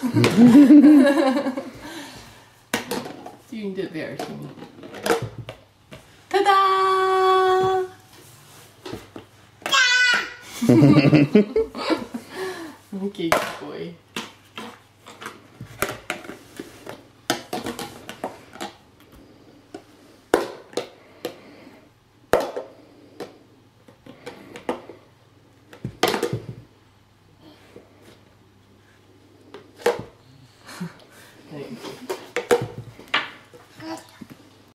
Doing the version. Ta-da! okay, boy.